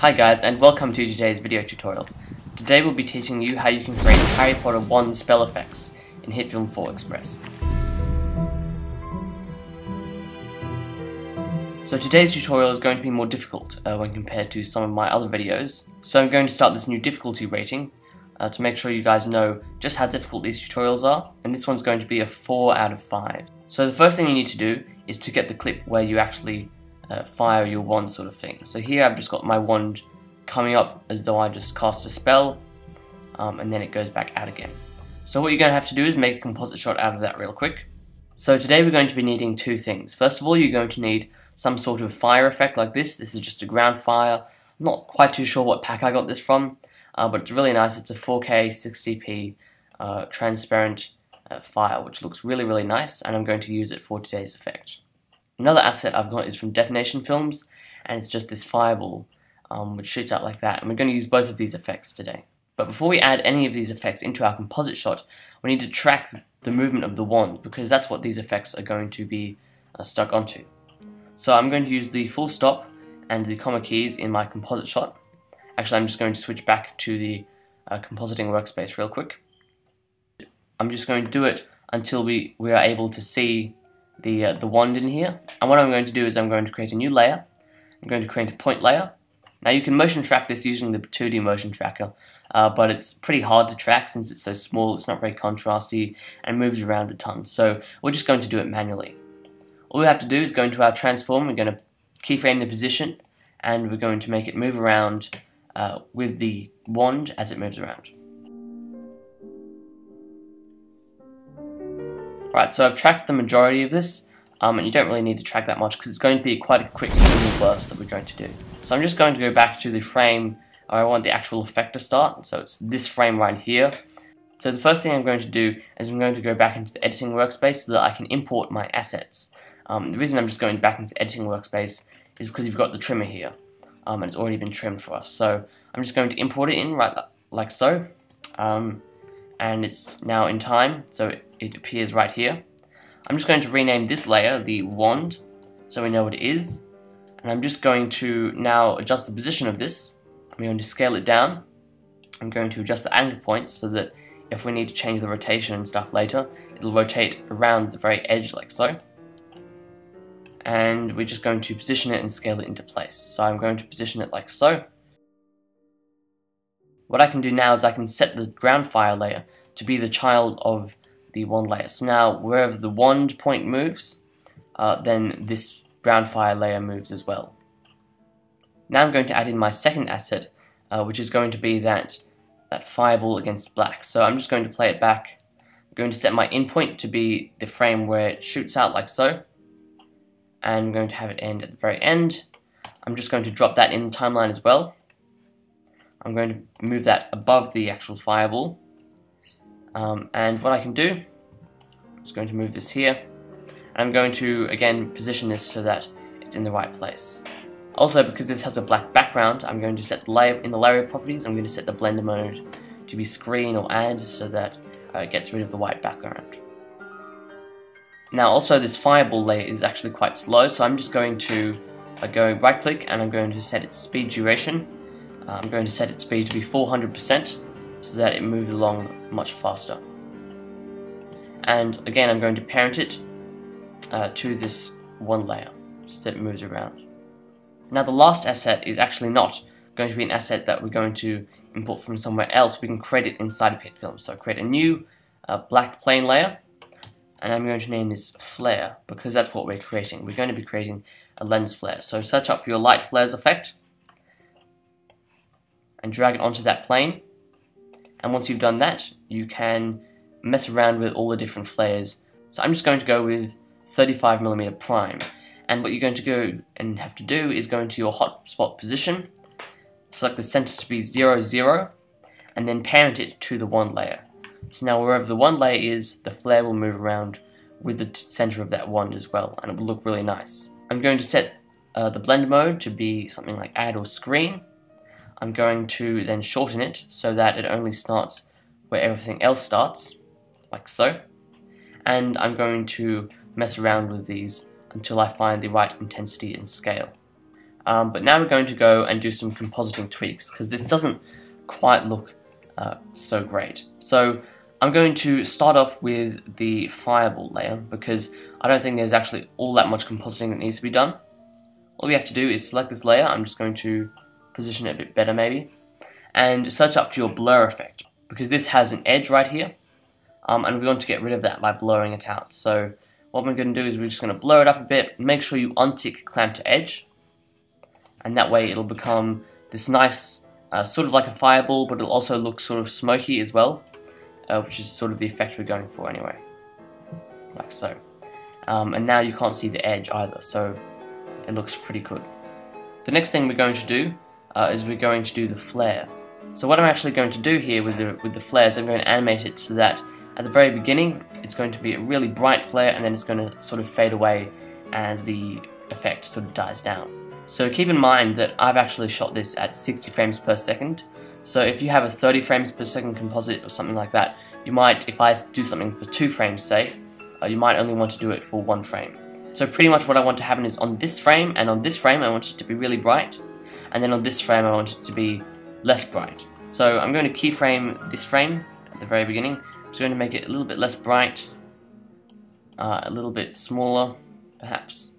Hi guys and welcome to today's video tutorial. Today we'll be teaching you how you can create Harry Potter 1 spell effects in HitFilm 4 Express. So today's tutorial is going to be more difficult uh, when compared to some of my other videos, so I'm going to start this new difficulty rating uh, to make sure you guys know just how difficult these tutorials are, and this one's going to be a 4 out of 5. So the first thing you need to do is to get the clip where you actually uh, fire your wand sort of thing. So here I've just got my wand coming up as though I just cast a spell um, and then it goes back out again. So what you're going to have to do is make a composite shot out of that real quick. So today we're going to be needing two things. First of all you're going to need some sort of fire effect like this. This is just a ground fire. I'm not quite too sure what pack I got this from, uh, but it's really nice. It's a 4K 60p uh, transparent uh, file which looks really really nice and I'm going to use it for today's effect. Another asset I've got is from Detonation Films, and it's just this fireball, um, which shoots out like that, and we're going to use both of these effects today. But before we add any of these effects into our composite shot, we need to track the movement of the wand, because that's what these effects are going to be uh, stuck onto. So I'm going to use the full stop and the comma keys in my composite shot. Actually, I'm just going to switch back to the uh, compositing workspace real quick. I'm just going to do it until we, we are able to see the, uh, the wand in here. And what I'm going to do is I'm going to create a new layer. I'm going to create a point layer. Now you can motion track this using the 2D motion tracker, uh, but it's pretty hard to track since it's so small, it's not very contrasty, and moves around a ton. So we're just going to do it manually. All we have to do is go into our transform, we're going to keyframe the position, and we're going to make it move around uh, with the wand as it moves around. Right, so I've tracked the majority of this, um, and you don't really need to track that much because it's going to be quite a quick single burst that we're going to do. So I'm just going to go back to the frame I want the actual effect to start, so it's this frame right here. So the first thing I'm going to do is I'm going to go back into the editing workspace so that I can import my assets. Um, the reason I'm just going back into the editing workspace is because you've got the trimmer here, um, and it's already been trimmed for us. So I'm just going to import it in right like so, um, and it's now in time, so it appears right here. I'm just going to rename this layer the wand so we know what it is. And I'm just going to now adjust the position of this. I'm going to scale it down. I'm going to adjust the anchor points so that if we need to change the rotation and stuff later it'll rotate around the very edge like so. And we're just going to position it and scale it into place. So I'm going to position it like so what I can do now is I can set the ground fire layer to be the child of the wand layer. So now wherever the wand point moves, uh, then this ground fire layer moves as well. Now I'm going to add in my second asset, uh, which is going to be that, that fireball against black. So I'm just going to play it back. I'm going to set my in point to be the frame where it shoots out like so. And I'm going to have it end at the very end. I'm just going to drop that in the timeline as well. I'm going to move that above the actual fireball. Um, and what I can do, I'm just going to move this here, I'm going to, again, position this so that it's in the right place. Also, because this has a black background, I'm going to set the layer, in the layer properties, I'm going to set the blender mode to be screen or add so that uh, it gets rid of the white background. Now also this fireball layer is actually quite slow, so I'm just going to uh, go right click and I'm going to set its speed duration. Uh, I'm going to set its speed to be 400% so that it moves along much faster. And again, I'm going to parent it uh, to this wand layer so that it moves around. Now the last asset is actually not going to be an asset that we're going to import from somewhere else. We can create it inside of HitFilm. So create a new uh, black plane layer and I'm going to name this flare because that's what we're creating. We're going to be creating a lens flare. So search up for your light flares effect and drag it onto that plane and once you've done that, you can mess around with all the different flares. So I'm just going to go with 35mm prime. And what you're going to go and have to do is go into your hotspot position, select the center to be 0, 0, and then parent it to the wand layer. So now wherever the wand layer is, the flare will move around with the center of that wand as well, and it will look really nice. I'm going to set uh, the blend mode to be something like add or screen, I'm going to then shorten it so that it only starts where everything else starts, like so. And I'm going to mess around with these until I find the right intensity and scale. Um, but now we're going to go and do some compositing tweaks because this doesn't quite look uh, so great. So I'm going to start off with the fireball layer because I don't think there's actually all that much compositing that needs to be done. All we have to do is select this layer, I'm just going to position it a bit better maybe, and search up for your blur effect because this has an edge right here um, and we want to get rid of that by blurring it out. So what we're going to do is we're just going to blur it up a bit, make sure you untick clamp to edge, and that way it'll become this nice, uh, sort of like a fireball, but it'll also look sort of smoky as well, uh, which is sort of the effect we're going for anyway, like so. Um, and now you can't see the edge either, so it looks pretty good. The next thing we're going to do uh, is we're going to do the flare. So what I'm actually going to do here with the, with the flares, I'm going to animate it so that at the very beginning, it's going to be a really bright flare and then it's going to sort of fade away as the effect sort of dies down. So keep in mind that I've actually shot this at 60 frames per second. So if you have a 30 frames per second composite or something like that, you might, if I do something for 2 frames say, uh, you might only want to do it for 1 frame. So pretty much what I want to happen is on this frame and on this frame I want it to be really bright and then on this frame I want it to be less bright. So I'm going to keyframe this frame at the very beginning just going to make it a little bit less bright, uh, a little bit smaller, perhaps.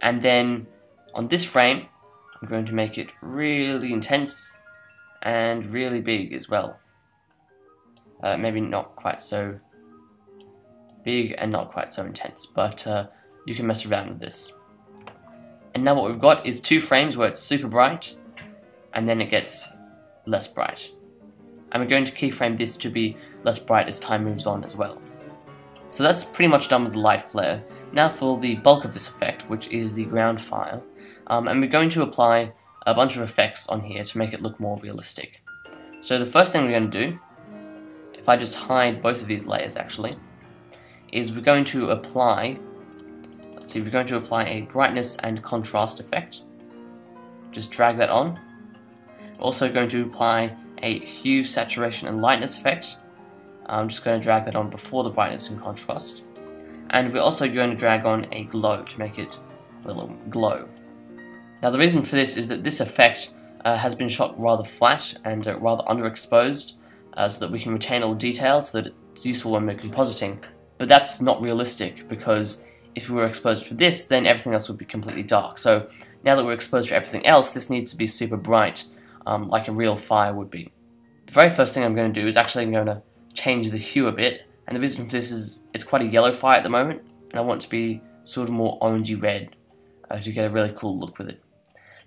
And then on this frame, I'm going to make it really intense and really big as well. Uh, maybe not quite so big and not quite so intense, but uh, you can mess around with this. And now what we've got is two frames where it's super bright, and then it gets less bright and we're going to keyframe this to be less bright as time moves on as well. So that's pretty much done with the light flare. Now for the bulk of this effect, which is the ground fire, um, and we're going to apply a bunch of effects on here to make it look more realistic. So the first thing we're going to do, if I just hide both of these layers actually, is we're going to apply, see, we're going to apply a brightness and contrast effect. Just drag that on. Also going to apply a hue, saturation, and lightness effect. I'm just going to drag that on before the brightness and contrast. And we're also going to drag on a glow to make it a little glow. Now the reason for this is that this effect uh, has been shot rather flat and uh, rather underexposed uh, so that we can retain all details so that it's useful when we're compositing. But that's not realistic because if we were exposed for this then everything else would be completely dark. So now that we're exposed for everything else this needs to be super bright um, like a real fire would be. The very first thing I'm going to do is actually I'm going to change the hue a bit, and the reason for this is it's quite a yellow fire at the moment, and I want to be sort of more orangey red uh, to get a really cool look with it.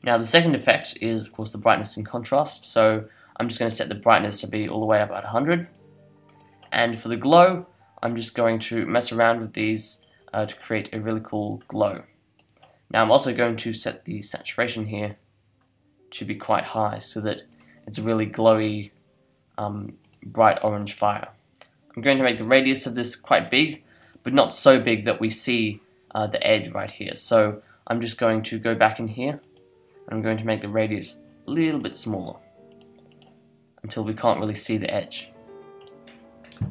Now the second effect is of course the brightness and contrast, so I'm just going to set the brightness to be all the way up at 100, and for the glow, I'm just going to mess around with these uh, to create a really cool glow. Now I'm also going to set the saturation here to be quite high so that it's a really glowy, um, bright orange fire. I'm going to make the radius of this quite big, but not so big that we see uh, the edge right here. So I'm just going to go back in here, I'm going to make the radius a little bit smaller, until we can't really see the edge.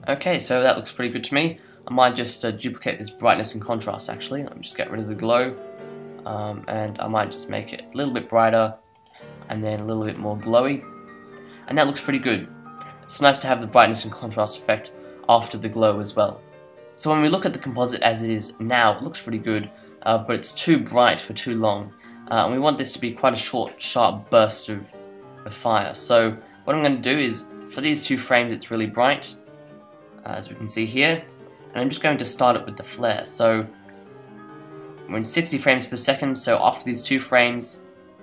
Okay, so that looks pretty good to me. I might just uh, duplicate this brightness and contrast actually. Let me just get rid of the glow. Um, and I might just make it a little bit brighter and then a little bit more glowy. And that looks pretty good. It's nice to have the brightness and contrast effect after the glow as well. So when we look at the composite as it is now, it looks pretty good, uh, but it's too bright for too long. Uh, and we want this to be quite a short, sharp burst of, of fire. So what I'm going to do is, for these two frames it's really bright, uh, as we can see here, and I'm just going to start it with the flare. So we're in 60 frames per second, so after these two frames,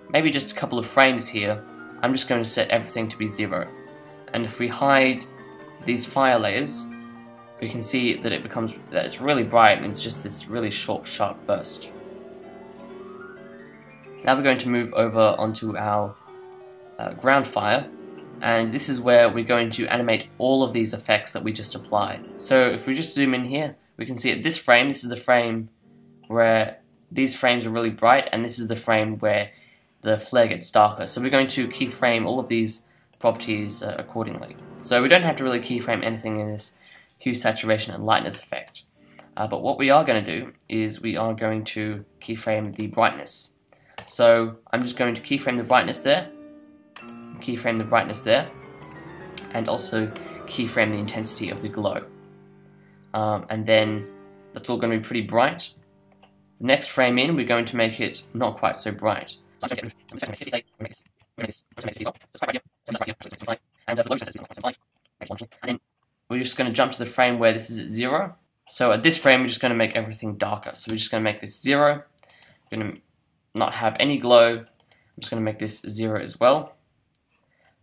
maybe just a couple of frames here, I'm just going to set everything to be zero. And if we hide these fire layers, we can see that it becomes that it's really bright and it's just this really short, sharp burst. Now we're going to move over onto our uh, ground fire, and this is where we're going to animate all of these effects that we just applied. So if we just zoom in here, we can see at this frame, this is the frame where these frames are really bright, and this is the frame where the flare gets darker. So we're going to keyframe all of these properties uh, accordingly. So we don't have to really keyframe anything in this hue, saturation, and lightness effect. Uh, but what we are going to do is we are going to keyframe the brightness. So I'm just going to keyframe the brightness there, keyframe the brightness there, and also keyframe the intensity of the glow. Um, and then that's all going to be pretty bright. The next frame in, we're going to make it not quite so bright. And then we're just going to jump to the frame where this is at zero. So at this frame, we're just going to make everything darker. So we're just going to make this zero. We're going to not have any glow. I'm just going to make this zero as well.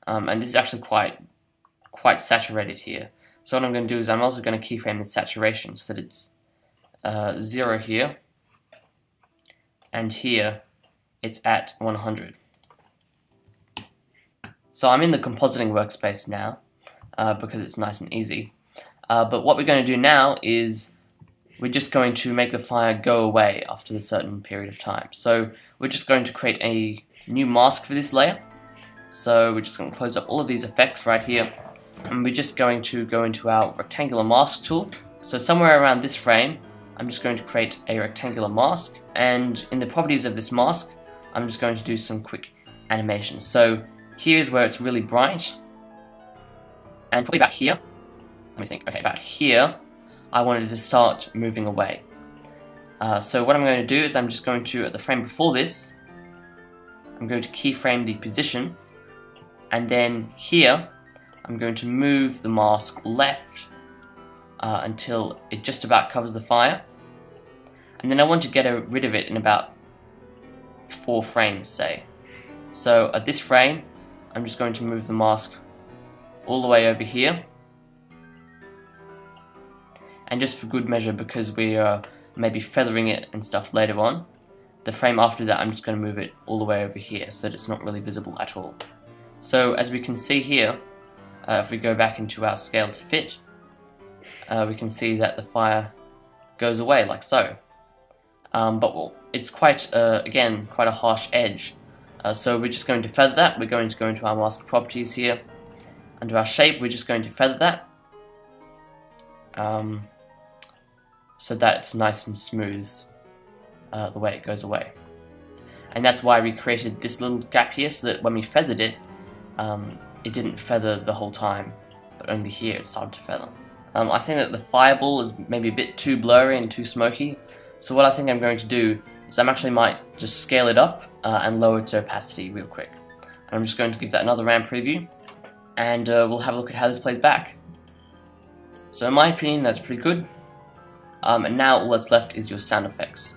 Um, and this is actually quite quite saturated here. So what I'm going to do is I'm also going to keyframe the saturation so that it's uh, 0 here, and here it's at 100. So I'm in the compositing workspace now, uh, because it's nice and easy. Uh, but what we're going to do now is we're just going to make the fire go away after a certain period of time. So we're just going to create a new mask for this layer. So we're just going to close up all of these effects right here. And we're just going to go into our rectangular mask tool. So somewhere around this frame, I'm just going to create a rectangular mask. And in the properties of this mask, I'm just going to do some quick animations. So here's where it's really bright. And probably about here, let me think, okay, about here, I wanted to start moving away. Uh, so what I'm going to do is I'm just going to, at the frame before this, I'm going to keyframe the position, and then here, I'm going to move the mask left uh, until it just about covers the fire. And then I want to get rid of it in about four frames, say. So at this frame, I'm just going to move the mask all the way over here. And just for good measure, because we are maybe feathering it and stuff later on, the frame after that I'm just going to move it all the way over here so that it's not really visible at all. So as we can see here, uh, if we go back into our scale to fit, uh, we can see that the fire goes away like so. Um, but well, it's quite, uh, again, quite a harsh edge. Uh, so we're just going to feather that. We're going to go into our mask properties here. Under our shape, we're just going to feather that. Um, so that it's nice and smooth uh, the way it goes away. And that's why we created this little gap here so that when we feathered it, um, it didn't feather the whole time, but only here it started to feather. Um, I think that the fireball is maybe a bit too blurry and too smoky, so what I think I'm going to do is I actually might just scale it up uh, and lower its opacity real quick. And I'm just going to give that another RAM preview, and uh, we'll have a look at how this plays back. So in my opinion, that's pretty good. Um, and now all that's left is your sound effects.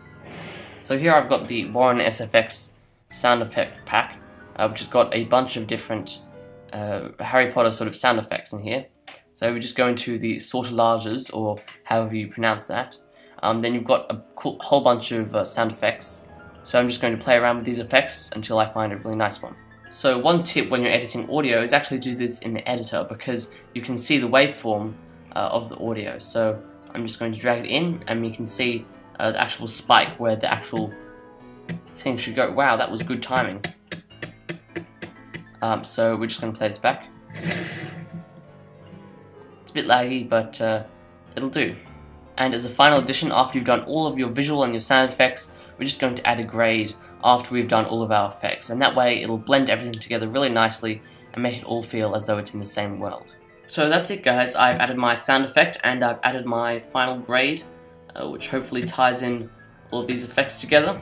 So here I've got the Warren SFX sound effect pack, uh, which has got a bunch of different uh, Harry Potter sort of sound effects in here. So we just go into the sortilages, or however you pronounce that. Um, then you've got a cool, whole bunch of uh, sound effects. So I'm just going to play around with these effects until I find a really nice one. So one tip when you're editing audio is actually do this in the editor because you can see the waveform uh, of the audio. So I'm just going to drag it in and we can see uh, the actual spike where the actual thing should go. Wow, that was good timing. Um, so we're just going to play this back. It's a bit laggy, but uh, it'll do. And as a final addition, after you've done all of your visual and your sound effects, we're just going to add a grade after we've done all of our effects. And that way it'll blend everything together really nicely and make it all feel as though it's in the same world. So that's it guys, I've added my sound effect and I've added my final grade, uh, which hopefully ties in all of these effects together.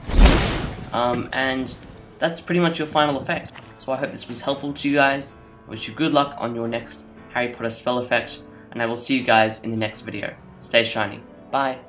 Um, and that's pretty much your final effect. So I hope this was helpful to you guys. I wish you good luck on your next Harry Potter spell effect, and I will see you guys in the next video. Stay shiny. Bye.